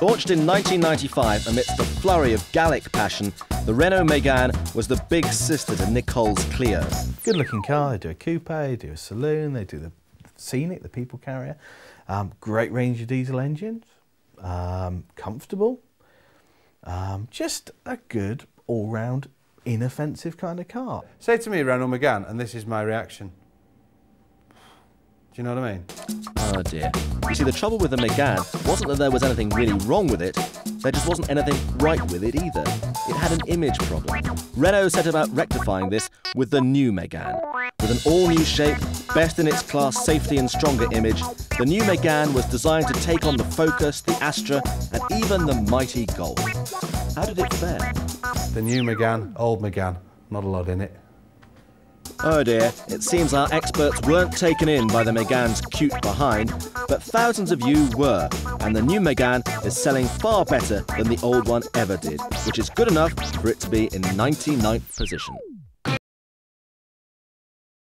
Launched in 1995 amidst the flurry of Gallic passion, the Renault Megane was the big sister to Nicole's Clio. Good looking car, they do a coupe, they do a saloon, they do the Scenic, the people carrier. Um, great range of diesel engines, um, comfortable, um, just a good all round inoffensive kind of car. Say to me Renault Megane, and this is my reaction. Do you know what I mean? Oh dear. You see, the trouble with the Megane wasn't that there was anything really wrong with it, there just wasn't anything right with it either. It had an image problem. Renault set about rectifying this with the new Megane. With an all-new shape, best in its class safety and stronger image, the new Megane was designed to take on the Focus, the Astra, and even the mighty Golf. How did it fare? The new Megane, old Megane, not a lot in it. Oh dear, it seems our experts weren't taken in by the Megane's cute behind, but thousands of you were, and the new Megane is selling far better than the old one ever did, which is good enough for it to be in 99th position.